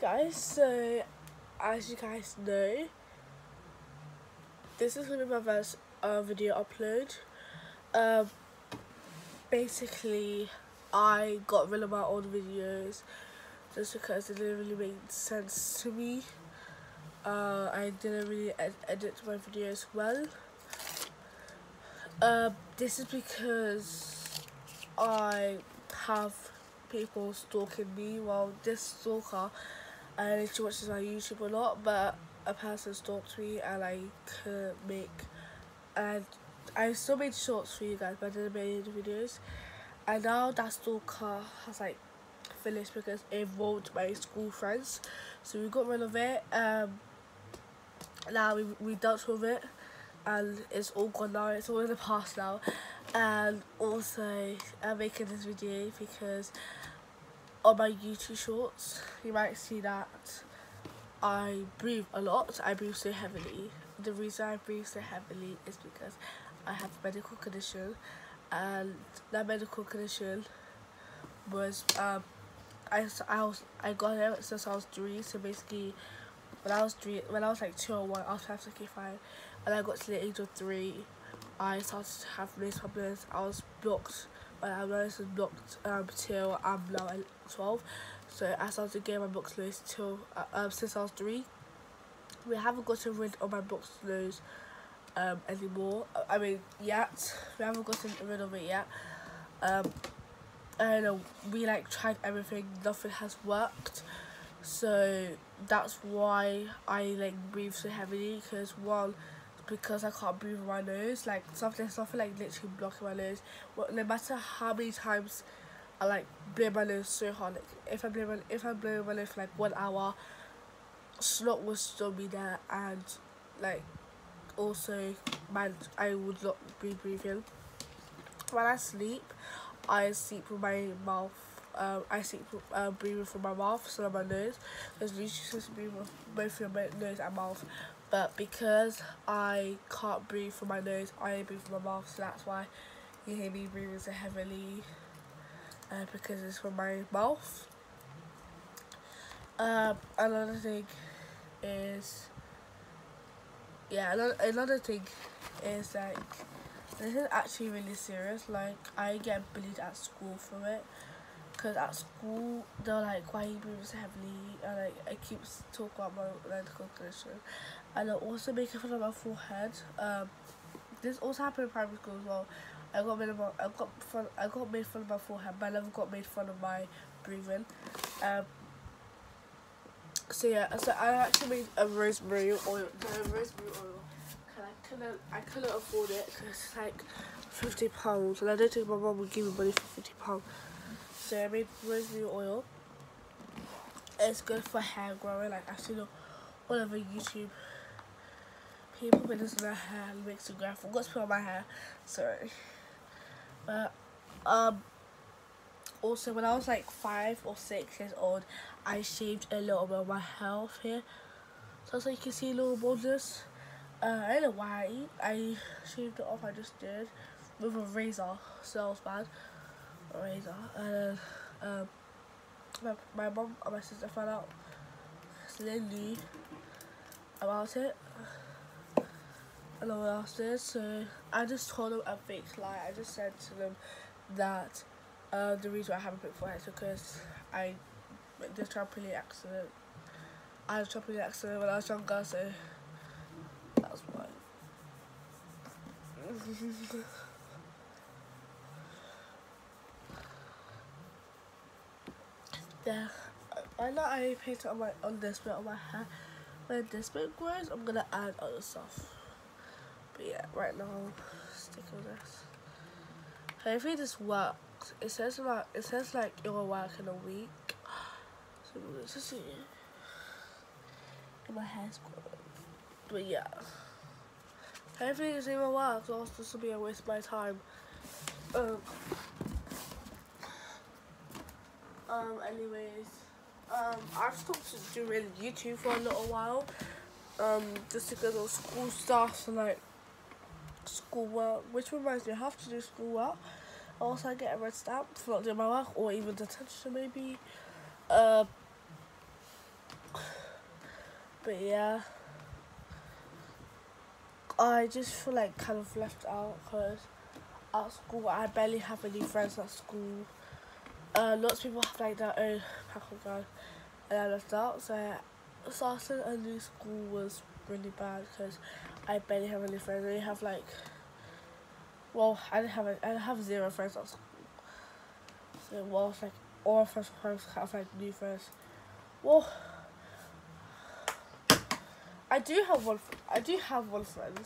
guys, so as you guys know, this is to be my first uh, video upload. Um, basically, I got rid of my old videos just because it didn't really make sense to me. Uh, I didn't really ed edit my videos well. Uh, this is because I have people stalking me. Well, this stalker, I know she watches my YouTube a lot, but a person stalked me and I couldn't make, and I still made shorts for you guys, but I didn't make any videos. And now that stalker has like finished because it involved my school friends, so we got rid of it. Um, now we we dealt with it and it's all gone now it's all in the past now and also I'm making this video because on my YouTube shorts you might see that I breathe a lot I breathe so heavily the reason I breathe so heavily is because I have a medical condition and that medical condition was um I, I was I got it since I was three so basically when I was three, when I was like two or one, I was perfectly fine. And I got to the age of three, I started to have nose problems. I was blocked. My nose was blocked um, till I'm now 12. So I started getting my box nose till uh, um, since I was three. We haven't gotten rid of my box nose um, anymore. I mean, yet we haven't gotten rid of it yet. Um, and we like tried everything. Nothing has worked so that's why I like breathe so heavily because one because I can't breathe my nose like something something like literally blocking my nose no matter how many times I like blow my nose so hard like if I blow my if I blow my nose for like one hour snot will still be there and like also my I would not be breathing when I sleep I sleep with my mouth um, I sleep uh, breathing from my mouth, so my nose. Because usually supposed to breathe both from my nose and mouth. But because I can't breathe from my nose, I breathe from my mouth, so that's why you hear me breathing so heavily. Uh, because it's from my mouth. Um, another thing is, yeah, another, another thing is like, this is actually really serious. Like, I get bullied at school for it because at school they're like why you breathe so heavily and like I keep talking about my medical condition and they're also making fun of my forehead um this also happened in primary school as well. I got made my, I got fun I got made fun of my forehead but I never got made fun of my breathing um so yeah so I actually made a rosemary oil the rosemary oil I couldn't I couldn't afford it because it's like 50 pounds and I don't think my mom would give me money for 50 pounds made rosemary oil. It's good for hair growing. Like I've seen all over YouTube. People put this in their hair and makes it grow. I forgot to put on my hair. Sorry. But um also when I was like five or six years old, I shaved a little bit of my hair off here. So, so you can see a little baldness. Uh, I don't know why I shaved it off. I just did with a razor. So that was bad razor and um, my, my mom and my sister found out so about it. And one else did so I just told them a fake lie. I just said to them that uh, the reason I haven't picked for is because I did a trampoline accident I had a trampoline accident when I was younger so that's why yeah, I know I painted on my on this bit on my hair. When this bit grows, I'm gonna add other stuff. But yeah, right now, stick on this. Hopefully this works. It says like it says like it will work in a week. So let's see. And my hair's growing. But yeah. Hopefully this even works, or else this will be a waste of my time. Um, um, anyways, um, I've stopped doing YouTube for a little while, um, just because of school stuff and like schoolwork, which reminds me, I have to do school schoolwork. Also, I get a red stamp for not doing my work, or even detention maybe. Uh, but yeah. I just feel like kind of left out because at school I barely have any friends at school. Uh, lots of people have like their own of guys and I left out so starting a new school was really bad because I barely have any friends. I only have like well I didn't have a, I have zero friends at school. So well like all my friends have like new friends. Well I do have one. I do have one friend.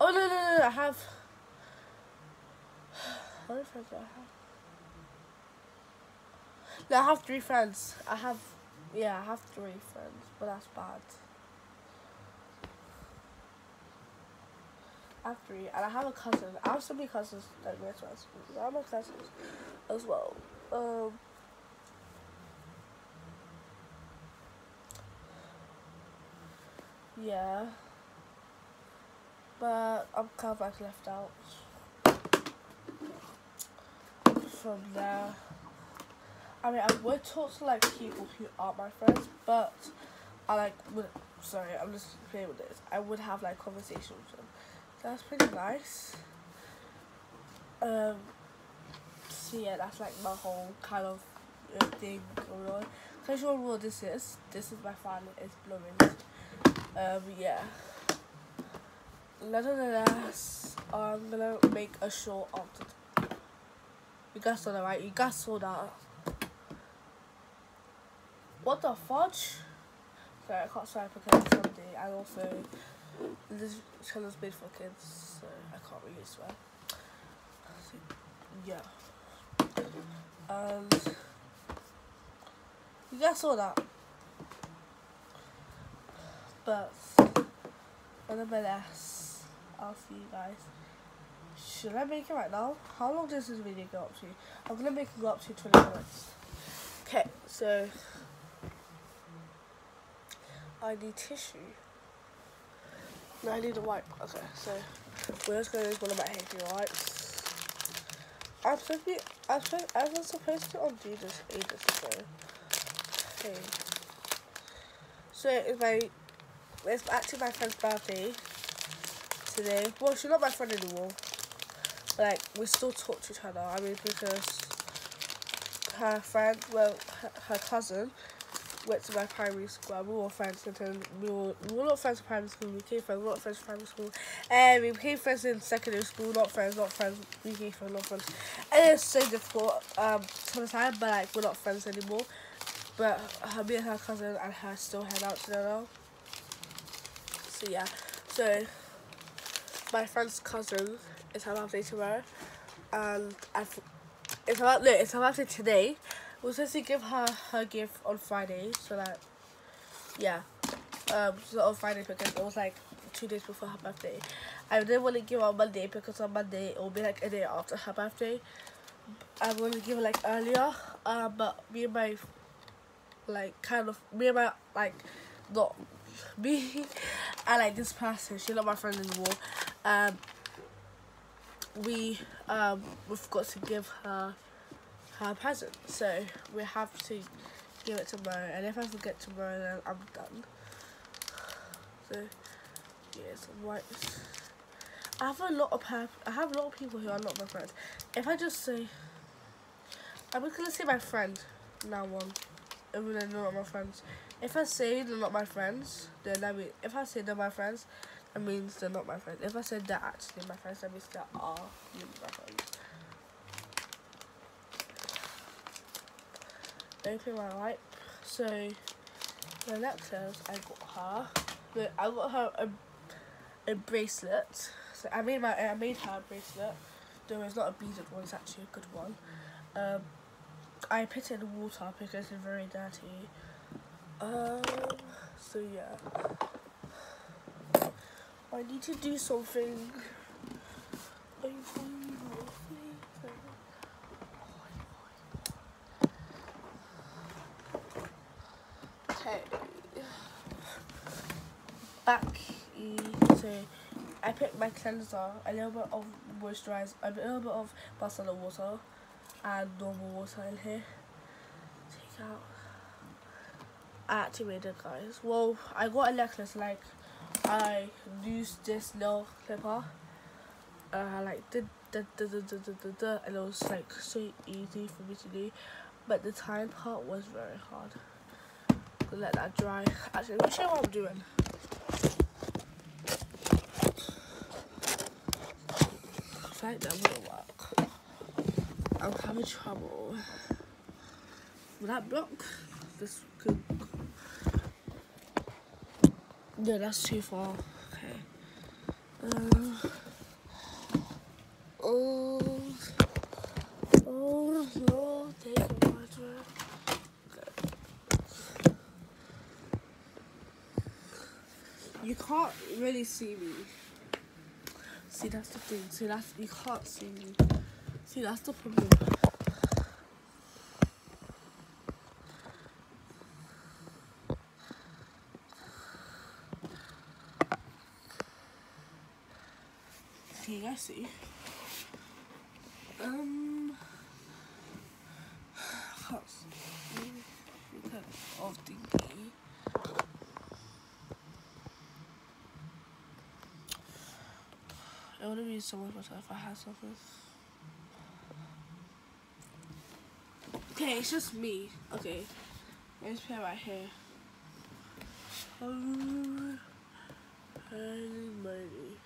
Oh no no no! no I have. How many friends do I have? No, I have three friends. I have, yeah, I have three friends, but that's bad. I have three, and I have a cousin. I have so many cousins that school. I have my cousins as well. Um. Yeah. But I'm kind of like left out from there. I mean, I would talk to like people who aren't my friends, but I like would. Sorry, I'm just playing with this. I would have like conversations with them. That's pretty nice. Um. So yeah, that's like my whole kind of uh, thing going on. Casual rule. This is this is my fan. It's blowing. Um, yeah. Nevertheless, I'm gonna make a short after. You guys saw that, right? You guys saw that. What the fudge? Sorry, I can't swipe because it's Sunday, and also this channel's made for kids, so I can't really swear. So, yeah. And you guys saw that but nonetheless, I'll see you guys. Should I make it right now? How long does this video go up to? I'm gonna make it go up to 20 minutes. Okay, so I need tissue. No, I need a wipe. Okay, so we're just gonna use one of my hanky wipes. I'm supposed to be, I'm supposed, I was supposed to undo this ages ago. Okay. So if I it's actually my friend's birthday today. Well, she's not my friend anymore. But, like, we still talk to each other. I mean, because her friend, well, her, her cousin went to my primary school. We were friends then we were, we were not friends in primary school. We became friends, not friends in primary school. And we became friends in secondary school. Not friends, not friends. We became friends, not friends. And it's so difficult um, sometimes, but like we're not friends anymore. But her, me and her cousin and her still hang out together so yeah so my friend's cousin is her birthday tomorrow and I it's about no it's her birthday today we're supposed to give her her gift on Friday so that yeah um so on Friday because it was like two days before her birthday I didn't want to give her on Monday because on Monday it will be like a day after her birthday I want to give her like earlier um but me and my like kind of me and my like not me I like this person. She's not my friend anymore. Um, we um we've got to give her her present, so we have to give it tomorrow. And if I forget tomorrow, then I'm done. So some wipes. I have a lot of I have a lot of people who are not my friends. If I just say, I'm just gonna say my friend now on, even though they're not my friends. If I say they're not my friends, then I mean, if I say they're my friends, that means they're not my friends. If I said they're actually my friends, that means they are my friends. Open my wipe. So, the next says I got her, but I got her a, a bracelet. So I made my I made her a bracelet. Though it's not a beaded one, it's actually a good one. Um, I put it in the water because it's very dirty. Um, so yeah. I need to do something. Okay. Back. So I picked my cleanser, a little bit of moisturizer, a little bit of Barcelona water, and normal water in here. Take out I actually it, guys. Well, I got a necklace, like, I used this little clipper. I, like, did, did, did, did, did, did, did, and it was, like, so easy for me to do. But the tying part was very hard. Let that dry. Actually, let me show you what I'm doing. That will work. I'm having trouble. Will that block? This could. No, that's too far. Okay. Uh, oh. Oh, no. Water. You can't really see me. See, that's the thing. See, that's you can't see me. See, that's the problem. You guys see? Um, can't see the It would have been so much better if I had something. Okay, it's just me. Okay, let's play right here. Um, money.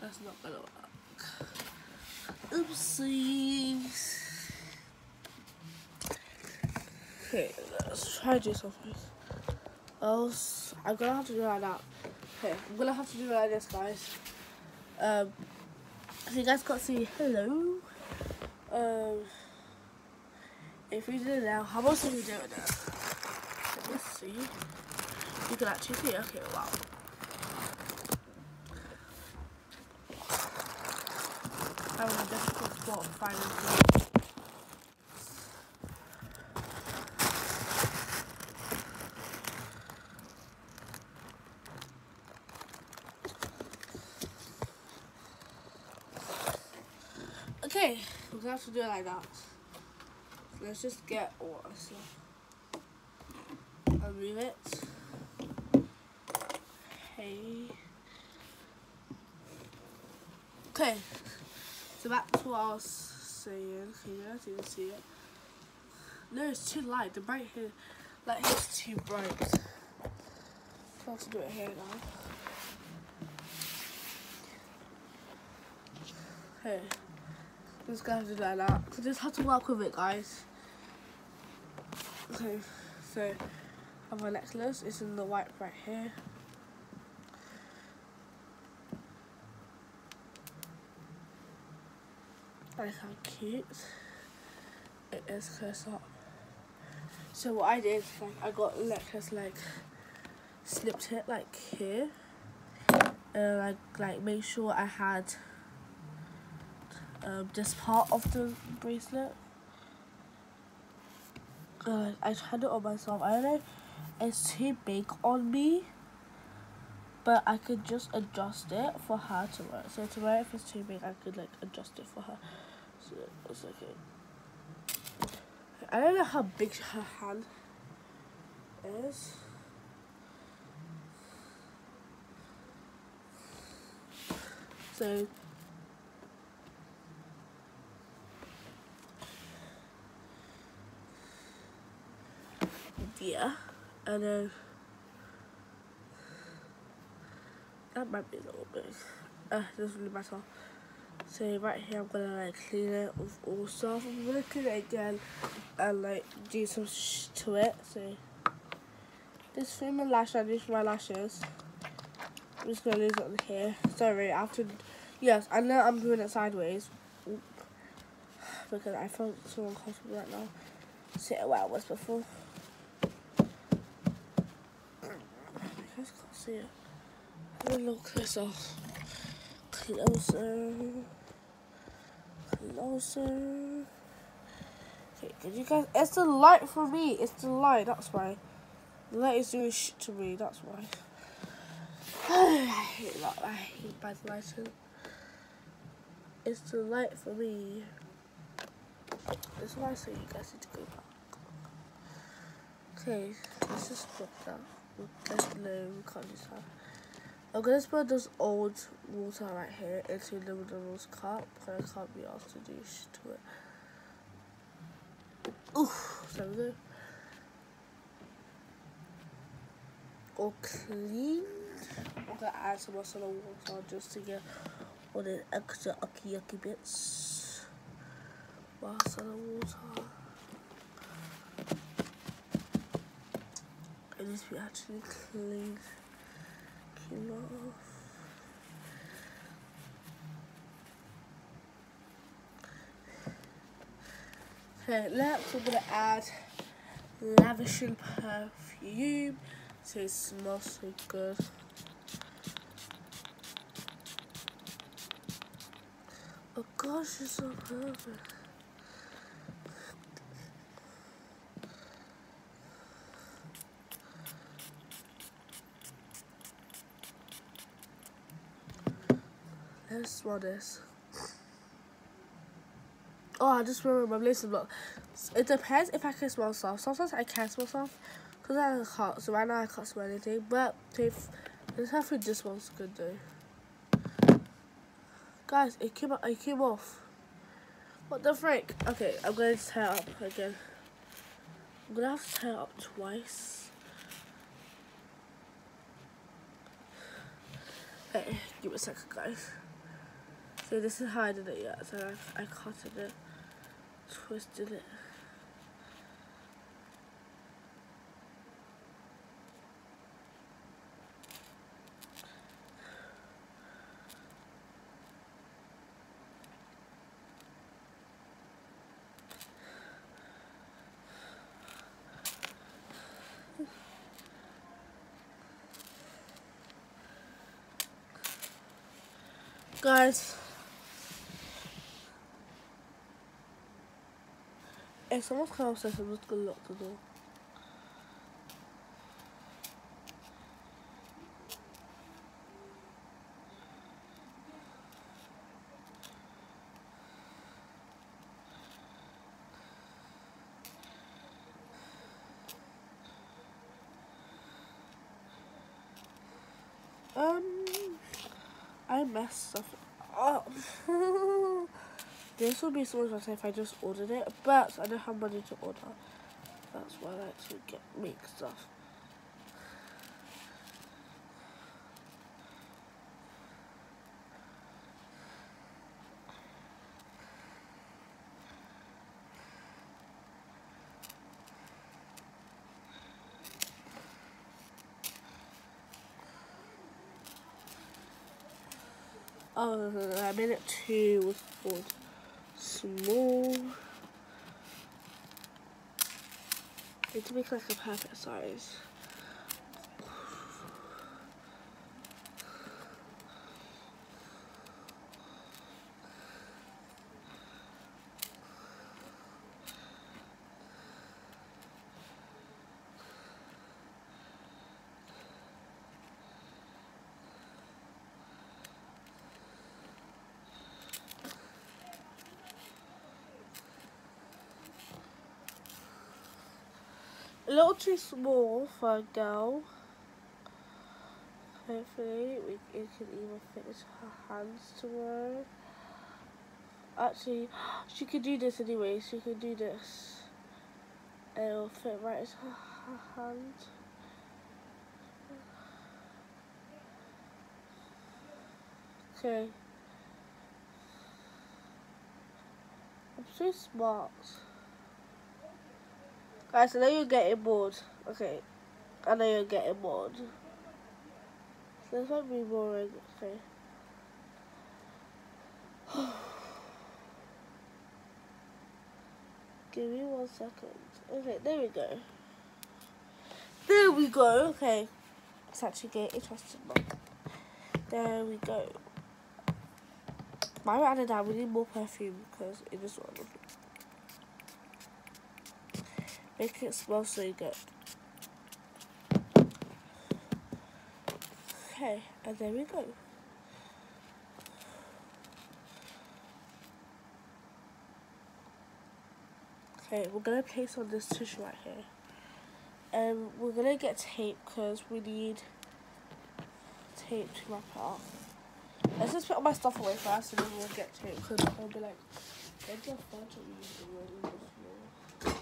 That's not gonna work. Oopsies. Okay, let's try to do something else. I'm gonna have to do that. Okay, I'm gonna have to do it like this, guys. Um, so you guys got to see hello. Um, if we do it now, how much do we do it now? Let's see. You can actually see. Okay, wow. I'm in a difficult spot finding Okay, we're gonna have to do it like that. Let's just get water. So I'll move it. Hey. Okay, so to what I was saying. Can you guys even see it? No, it's too light. The bright here, light here's too bright. I have to do it here now. Okay. Just gonna have to do that. So just have to work with it, guys. Okay, so I have my necklace. It's in the white right here. Like how cute it is close up. Uh, so what I did, like I got necklace like slipped it like here, and like like make sure I had um, this part of the bracelet. Uh, I tried it on myself. I don't know it's too big on me, but I could just adjust it for her to wear. So to wear if it's too big, I could like adjust it for her. So it's okay. I don't know how big her hand is. So yeah and then that might be a little bit uh doesn't really matter. So right here I'm gonna like clean it with all stuff. I'm gonna clean it again and like do some sh to it. So this for my lash I do for my lashes. I'm just gonna lose it on here. Sorry after yes I know I'm doing it sideways. Oop. because I felt so uncomfortable right now. Sit where I was before see it. A little closer. Closer. Closer. Okay, can you guys? It's the light for me. It's the light. That's why. The light is doing shit to me. That's why. I hate that. I hate bad lighting. It's the light for me. It's why I say you guys need to go back. Okay. let's just put that. No, can't use. I'm gonna put this old water right here into the minerals cup because I can't be asked to do shit to it. Oof, there we go. All clean. I'm gonna add some more water just to get all the extra yucky yucky bits. Soda water. Needs actually clean. Clean off. Okay, next we're gonna add lavishing perfume so it smells so good. Oh gosh, it's so perfect. Let's smell this. Oh, I just remember listen, look. It depends if I can smell stuff. Sometimes I can smell stuff because I can't. So right now I can't smell anything. But if this halfway this smells good though. Guys, it came it came off. What the frick? Okay, I'm going to tear it up again. I'm gonna have to tear it up twice. Okay, give me a second, guys. So this is how I did it yeah. So I, I cut it, twisted it. Guys, lock the door. Um, I messed up. this would be so much better if I just ordered it, but I don't have money to order. That's why I like to get make stuff. Oh, I made it two was called small. Need to make like a perfect size. A little too small for a girl. Hopefully, we, it can even fit her hands to wear. Actually, she could do this anyway. She could do this. And it'll fit right into her, her hand. Okay. I'm so smart. Guys, I know you're getting bored. Okay. I know you're getting bored. So this might be boring. Okay. Give me one second. Okay, there we go. There we go. Okay. Let's actually get interested now. There we go. My added that we need more perfume because it one of Make it smell so good. Okay, and there we go. Okay, we're gonna place on this tissue right here. Um, we're gonna get tape because we need tape to wrap it up. Let's just put all my stuff away first and then we'll get tape because I'll be like, where's your fudge that you used to roll in the floor?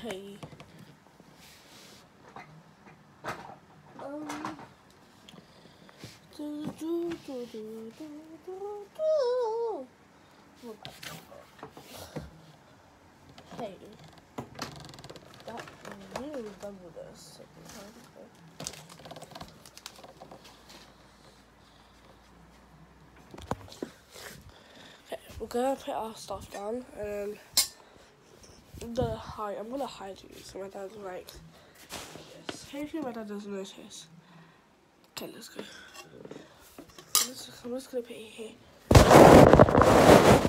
Hey. Um. Do, do, do, do, do, do, do. Hey. That really resembled this. Okay, we're gonna put our stuff down and the hide. I'm gonna hide you so my dad's like this. Hopefully my dad doesn't notice. Okay, let's go. I'm just, I'm just gonna put it here.